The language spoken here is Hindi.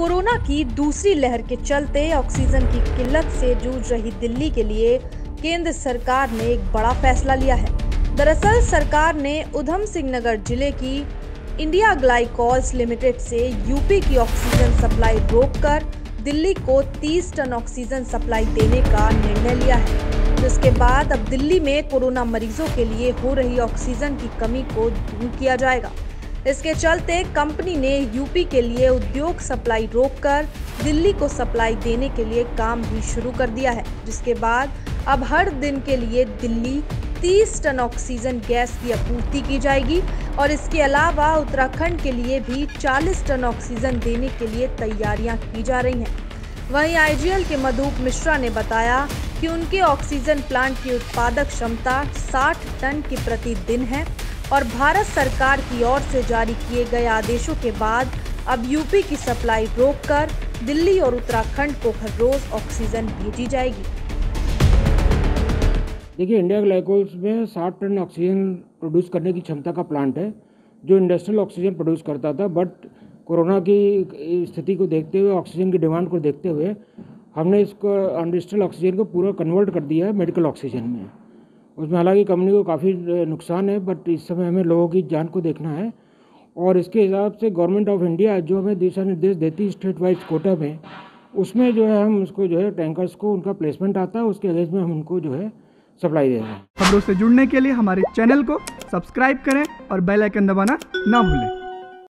कोरोना की दूसरी लहर के चलते ऑक्सीजन की किल्लत से जूझ रही दिल्ली के लिए केंद्र सरकार ने एक बड़ा फैसला लिया है। दरअसल, सरकार ने उधम सिंह नगर ज़िले की इंडिया ग्लाइकॉल्स लिमिटेड से यूपी की ऑक्सीजन सप्लाई रोककर दिल्ली को 30 टन ऑक्सीजन सप्लाई देने का निर्णय लिया है। जिसके बाद अब दिल्ली में कोरोना मरीजों के लिए हो रही ऑक्सीजन की कमी को दूर किया जाएगा। इसके चलते कंपनी ने यूपी के लिए उद्योग सप्लाई रोककर दिल्ली को सप्लाई देने के लिए काम भी शुरू कर दिया है, जिसके बाद अब हर दिन के लिए दिल्ली 30 टन ऑक्सीजन गैस की आपूर्ति की जाएगी और इसके अलावा उत्तराखंड के लिए भी 40 टन ऑक्सीजन देने के लिए तैयारियाँ की जा रही हैं। वहीं आईजीएल के मधुप मिश्रा ने बताया कि उनके ऑक्सीजन प्लांट की उत्पादक क्षमता 60 टन की प्रतिदिन है और भारत सरकार की ओर से जारी किए गए आदेशों के बाद अब यूपी की सप्लाई रोककर दिल्ली और उत्तराखंड को हर रोज ऑक्सीजन भेजी जाएगी। देखिए, इंडिया ग्लाइकोल्स में साठ टन ऑक्सीजन प्रोड्यूस करने की क्षमता का प्लांट है, जो इंडस्ट्रियल ऑक्सीजन प्रोड्यूस करता था, बट कोरोना की स्थिति को देखते हुए, ऑक्सीजन की डिमांड को देखते हुए हमने इसको, इंडस्ट्रियल ऑक्सीजन को पूरा कन्वर्ट कर दिया है मेडिकल ऑक्सीजन में। उसमें हालाँकि कंपनी को काफ़ी नुकसान है बट इस समय हमें लोगों की जान को देखना है। और इसके हिसाब से गवर्नमेंट ऑफ़ इंडिया जो हमें दिशा निर्देश देती है स्टेट वाइज कोटा में, उसमें जो है हम उसको जो है टैंकर्स को, उनका प्लेसमेंट आता है, उसके अगेंस्ट में हम उनको जो है सप्लाई दे रहे हैं। खबरों से जुड़ने के लिए हमारे चैनल को सब्सक्राइब करें और बेलाइकन दबाना ना भूलें।